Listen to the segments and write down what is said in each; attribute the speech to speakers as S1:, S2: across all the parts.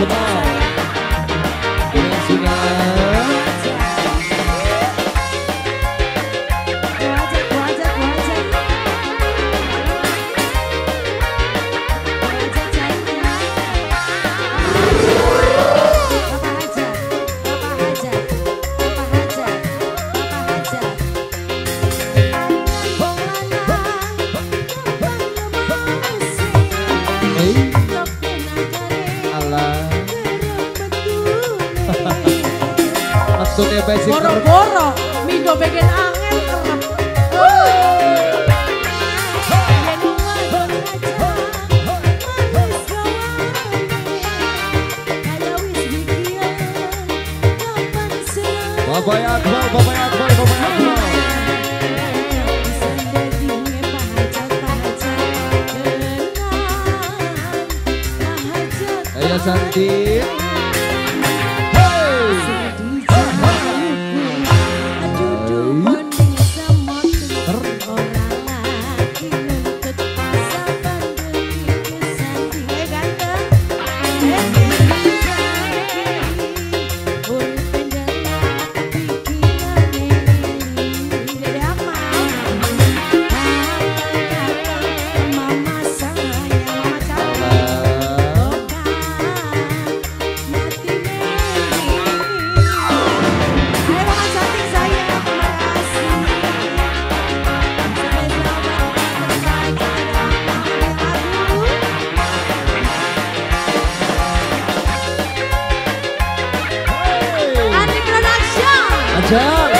S1: Come on. Maksudnya basic
S2: Boro-boro, mindo bagian angin
S1: Bapak Akbar, Bapak Akbar, Bapak Akbar. Ayo Jump.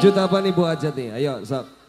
S2: Dilanjut apa nih Bu Hajat nih? Ayo sok.